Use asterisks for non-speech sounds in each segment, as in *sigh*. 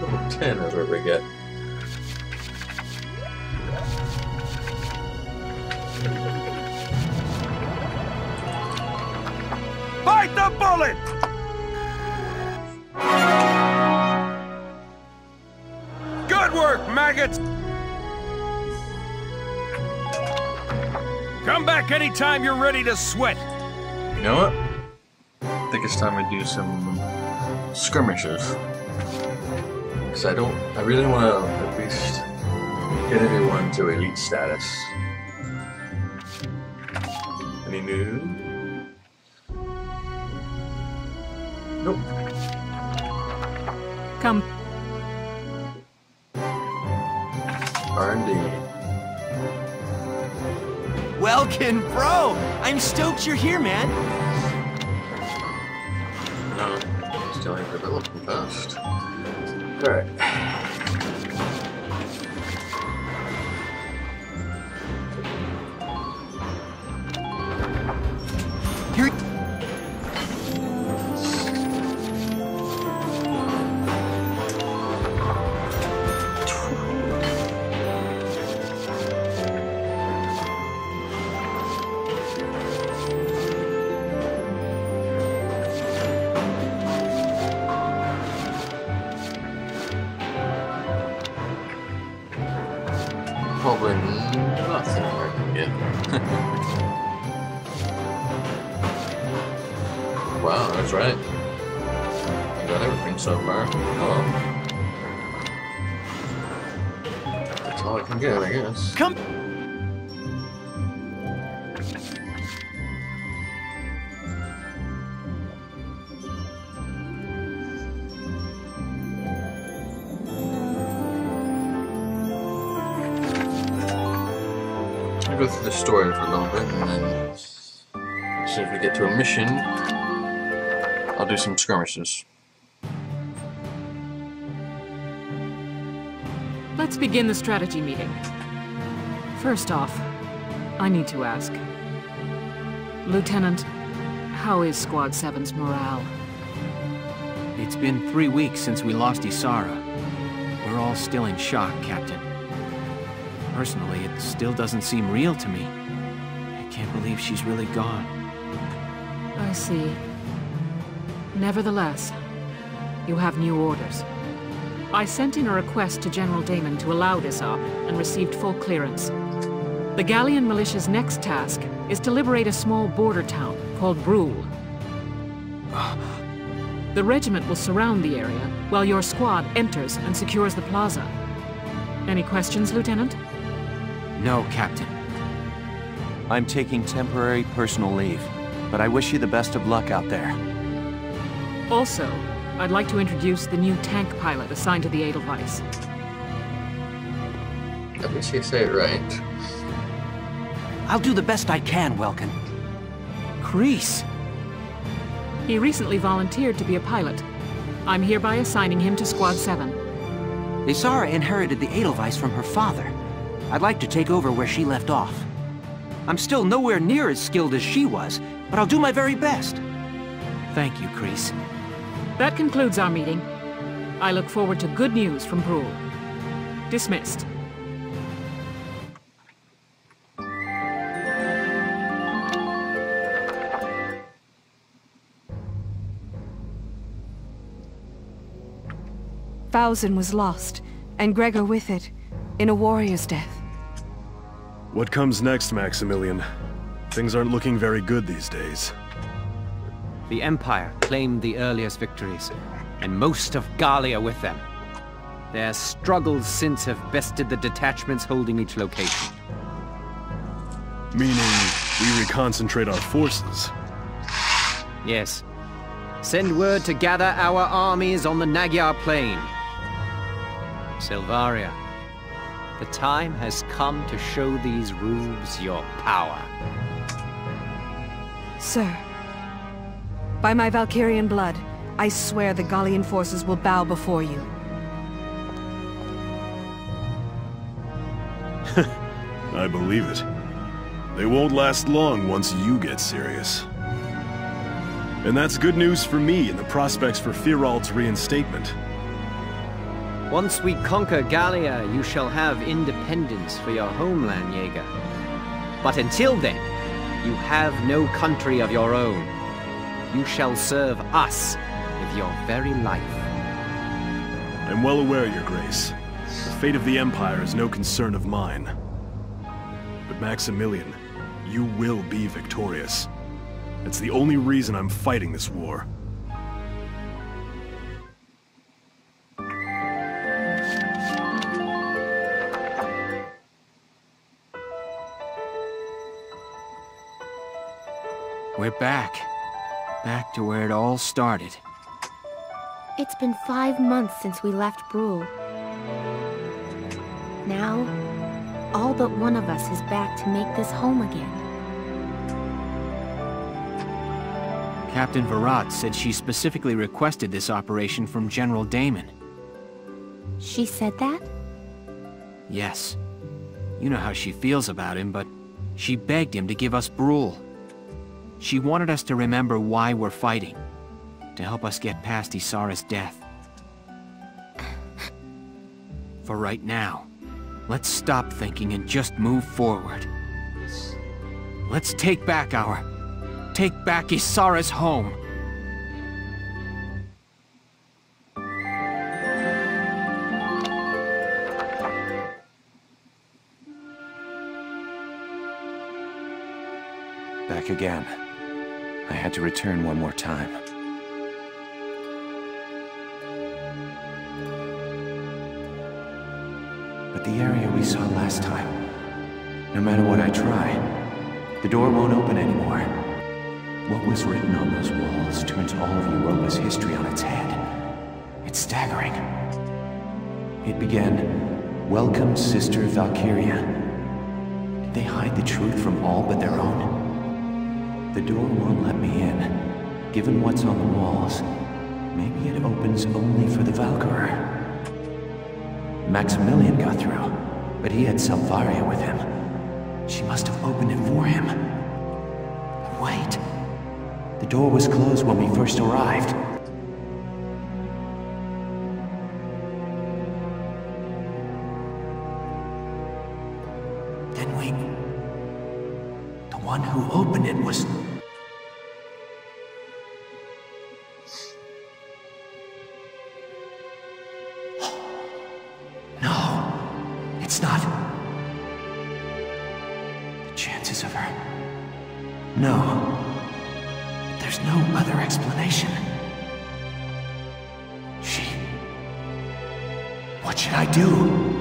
Level *laughs* 10 is what we get. Bite the bullet! Good work, maggots! Come back anytime you're ready to sweat. You know what? I think it's time we do some skirmishes. Because I don't, I really want to at least get everyone to elite status. Any new? Nope. Come. R&D. Welkin, bro! I'm stoked you're here, man. No, still ain't developing fast. Alright. Here. Got everything so far. Oh. Um, that's all I can get, I guess. Come. I'll go through the story for a little bit and then see if we get to a mission. I'll do some skirmishes. Let's begin the strategy meeting. First off, I need to ask. Lieutenant, how is Squad 7's morale? It's been three weeks since we lost Isara. We're all still in shock, Captain. Personally, it still doesn't seem real to me. I can't believe she's really gone. I see. Nevertheless, you have new orders. I sent in a request to General Damon to allow this op and received full clearance. The Gallian militia's next task is to liberate a small border town called Bruhl. The regiment will surround the area while your squad enters and secures the plaza. Any questions, Lieutenant? No, Captain. I'm taking temporary personal leave, but I wish you the best of luck out there. Also, I'd like to introduce the new tank pilot assigned to the Edelweiss. At least you say it right. I'll do the best I can, Welkin. Kreese! He recently volunteered to be a pilot. I'm hereby assigning him to Squad 7. Isara inherited the Edelweiss from her father. I'd like to take over where she left off. I'm still nowhere near as skilled as she was, but I'll do my very best. Thank you, Kreese. That concludes our meeting. I look forward to good news from Bruhl. Dismissed. Bowsen was lost, and Gregor with it, in a warrior's death. What comes next, Maximilian? Things aren't looking very good these days. The Empire claimed the earliest victories, and most of Gallia with them. Their struggles since have bested the detachments holding each location. Meaning, we reconcentrate our forces. Yes. Send word to gather our armies on the Naggiar Plain. Selvaria, the time has come to show these rubes your power. Sir, by my Valkyrian blood, I swear the Gallian forces will bow before you. *laughs* I believe it. They won't last long once you get serious. And that's good news for me and the prospects for Firald's reinstatement. Once we conquer Gallia, you shall have independence for your homeland, Jaeger. But until then, you have no country of your own. You shall serve us with your very life. I'm well aware, Your Grace. The fate of the Empire is no concern of mine. But Maximilian, you will be victorious. It's the only reason I'm fighting this war. We're back. Back to where it all started. It's been five months since we left Bruhl. Now, all but one of us is back to make this home again. Captain Varrot said she specifically requested this operation from General Damon. She said that? Yes. You know how she feels about him, but she begged him to give us Bruhl. She wanted us to remember why we're fighting, to help us get past Isara's death. For right now, let's stop thinking and just move forward. Let's take back our... Take back Isara's home. Back again. I had to return one more time. But the area we saw last time, no matter what I try, the door won't open anymore. What was written on those walls turns all of Europa's history on its head. It's staggering. It began, Welcome, Sister Valkyria. Did they hide the truth from all but their own? The door won't let me in. Given what's on the walls, maybe it opens only for the Valkyrie. Maximilian got through, but he had Selvaria with him. She must have opened it for him. Wait. The door was closed when we first arrived. There's no other explanation. She... What should I do?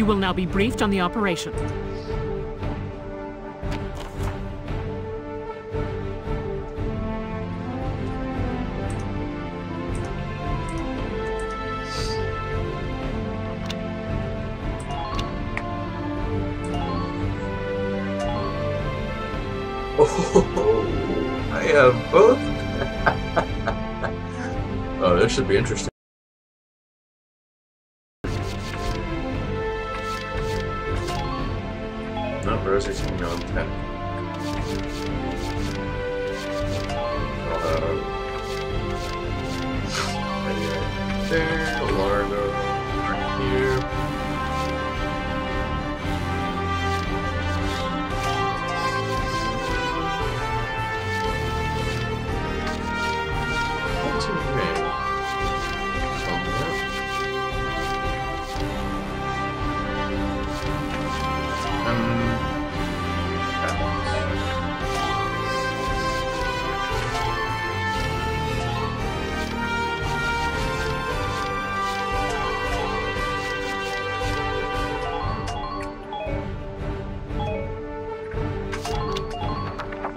You will now be briefed on the operation. *laughs* Oh, I have both. *laughs* oh, this should be interesting. Right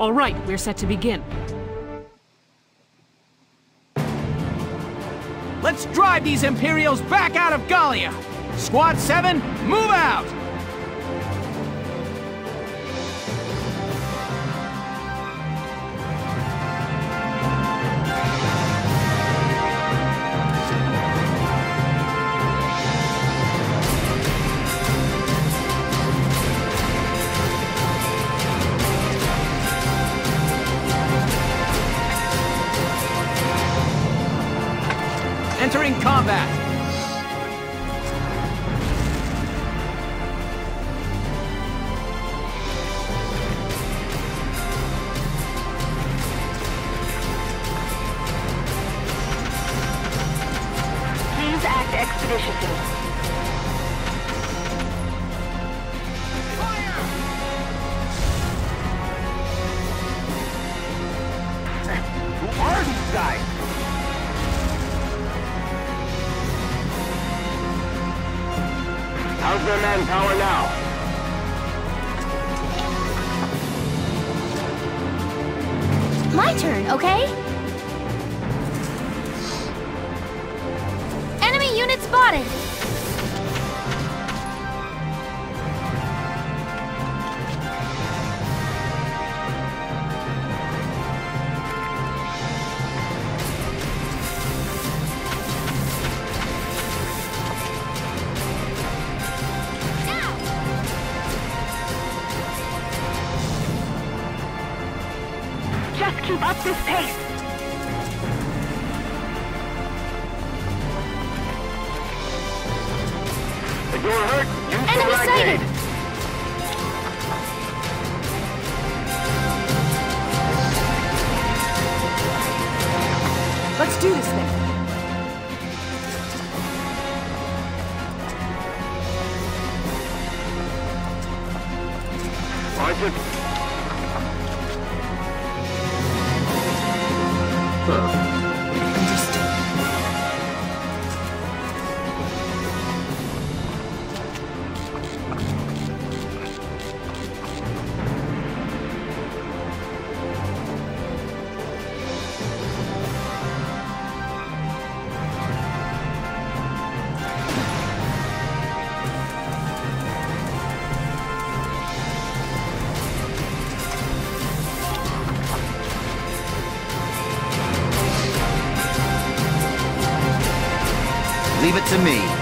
All right, we're set to begin. Let's drive these Imperials back out of Gallia! Squad 7, move out! Who are these guys? How's their manpower now? My turn, okay? Spotted! Just keep up this pace. You're hurt, use Enemy sighted! Let's do this thing. Archer, Leave it to me.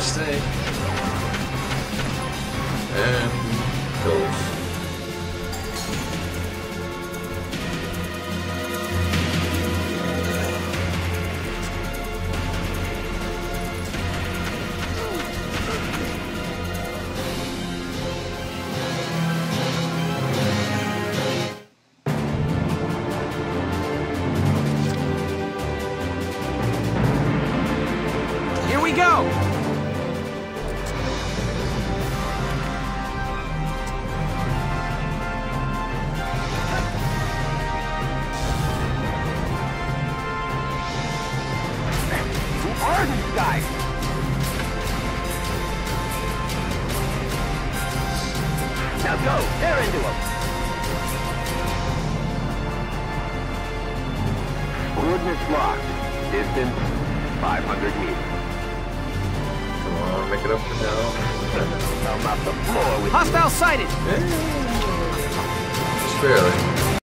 Mistake. Who are? Now go, tear into them. Coordinates locked. Distance 500 meters. Come on, make it up for now. I'll mop the floor with Hostile sighted! Just barely.